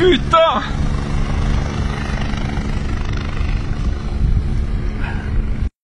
Putain